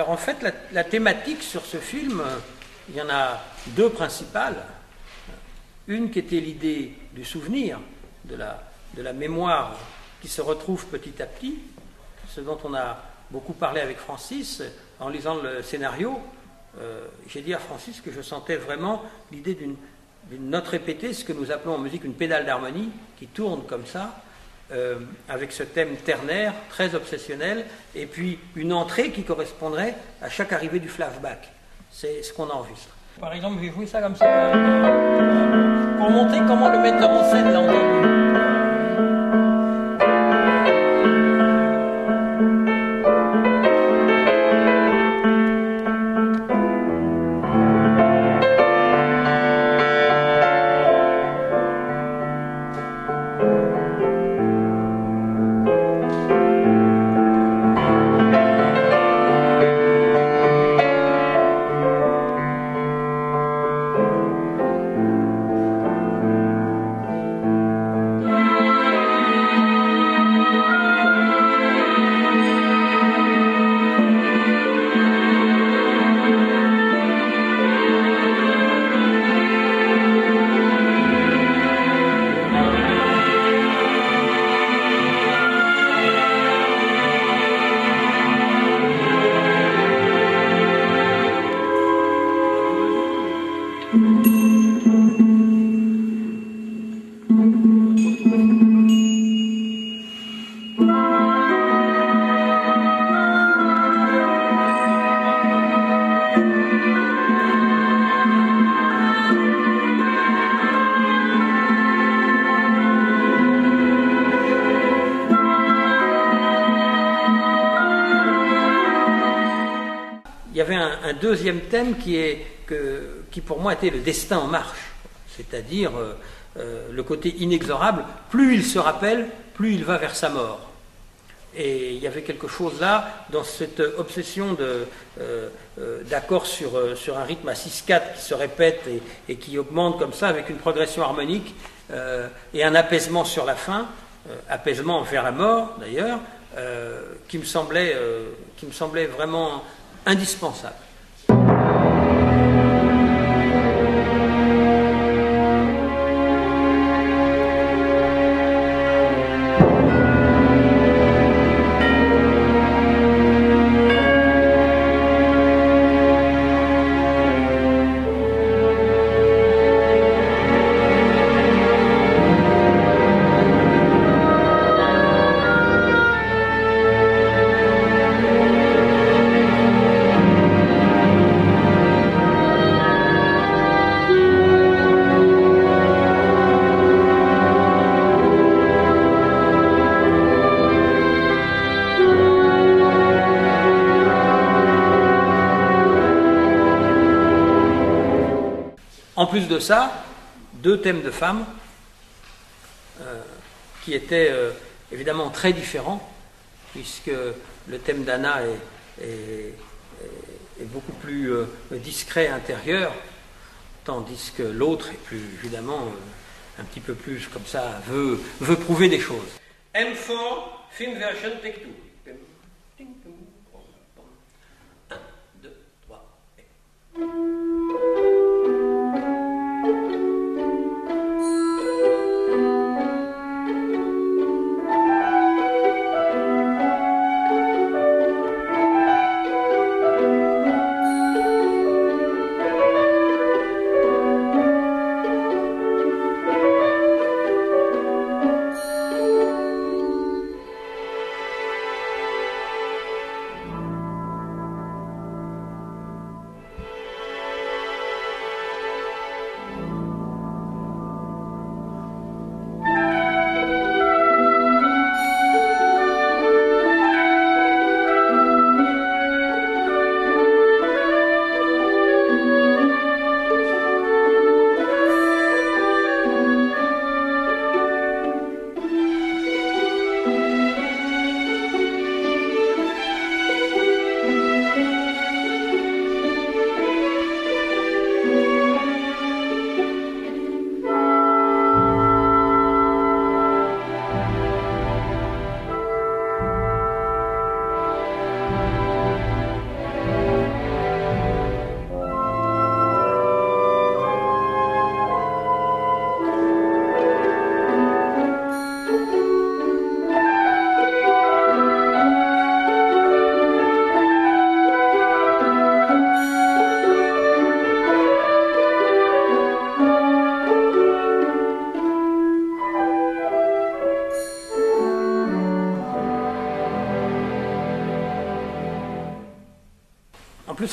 en fait, la, thématique sur ce film, il y en a deux principales. Une qui était l'idée du souvenir, de la, de la mémoire qui se retrouve petit à petit, ce dont on a beaucoup parlé avec Francis en lisant le scénario. Euh, j'ai dit à Francis que je sentais vraiment l'idée d'une note répétée, ce que nous appelons en musique une pédale d'harmonie, qui tourne comme ça, euh, avec ce thème ternaire, très obsessionnel, et puis une entrée qui correspondrait à chaque arrivée du flashback. C'est ce qu'on enregistre. Par exemple, je vais jouer ça comme ça, pour montrer comment le metteur en scène l'a entendu. Deuxième thème qui, est, que, qui pour moi était le destin en marche, c'est-à-dire euh, euh, le côté inexorable. Plus il se rappelle, plus il va vers sa mort. Et il y avait quelque chose là, dans cette obsession euh, d'accord sur, sur, un rythme à 6-4 qui se répète et, qui augmente comme ça avec une progression harmonique et un apaisement sur la fin, apaisement vers la mort d'ailleurs, qui, me qui me semblait vraiment indispensable. Plus de ça, deux thèmes de femmes euh, qui étaient euh, évidemment très différents, puisque le thème d'Anna est, beaucoup plus euh, discret intérieur, tandis que l'autre est plus évidemment un petit peu plus comme ça, veut, prouver des choses. M4, film version take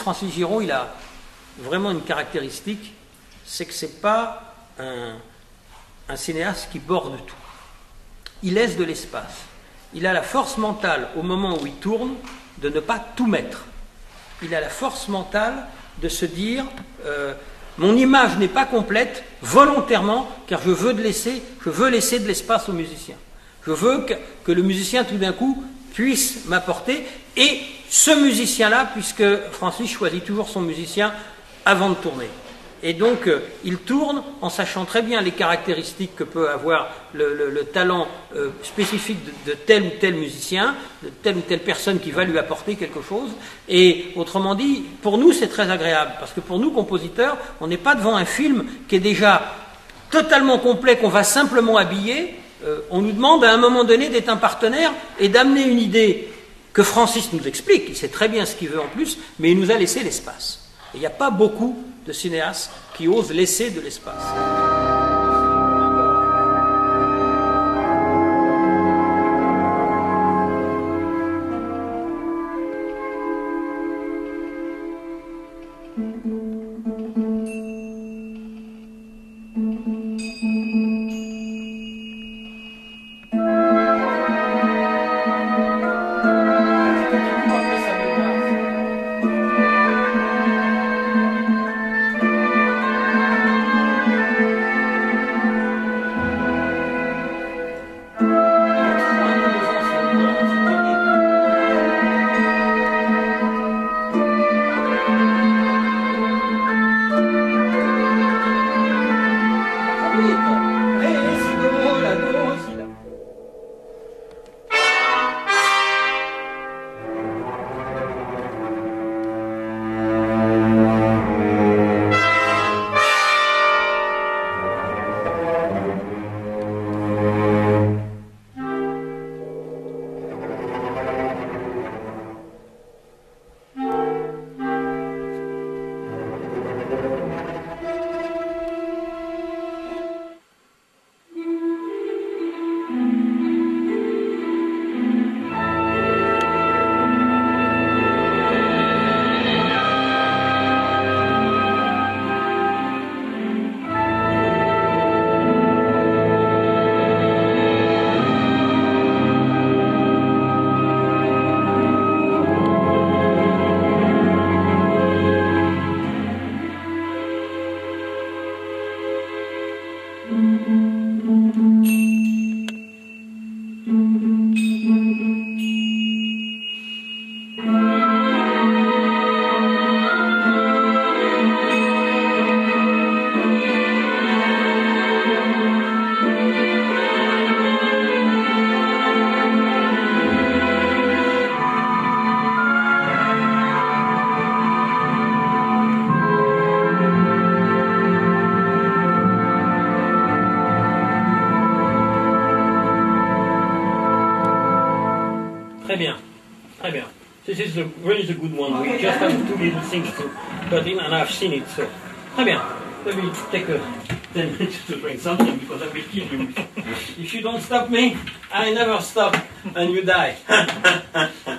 Francis Giraud, il a vraiment une caractéristique, c'est que ce n'est pas un, cinéaste qui borde tout. Il laisse de l'espace. Il a la force mentale, au moment où il tourne, de ne pas tout mettre. Il a la force mentale de se dire euh, mon image n'est pas complète volontairement, car je veux, laisser, je veux laisser de l'espace au musicien. Je veux que le musicien, tout d'un coup, puisse m'apporter. Et ce musicien-là, puisque Francis choisit toujours son musicien avant de tourner. Et donc, euh, il tourne en sachant très bien les caractéristiques que peut avoir le, talent euh, spécifique de, tel ou tel musicien, de telle ou telle personne qui va lui apporter quelque chose. Et autrement dit, pour nous, c'est très agréable, parce que pour nous, compositeurs, on n'est pas devant un film qui est déjà totalement complet, qu'on va simplement habiller. Euh, on nous demande à un moment donné d'être un partenaire et d'amener une idée que Francis nous explique, il sait très bien ce qu'il veut en plus, mais il nous a laissé l'espace. Il n'y a pas beaucoup de cinéastes qui osent laisser de l'espace. Seen it. So, très bien. Let me take a 10 minutes to drink something because I will kill you. if you don't stop me, I never stop and you die.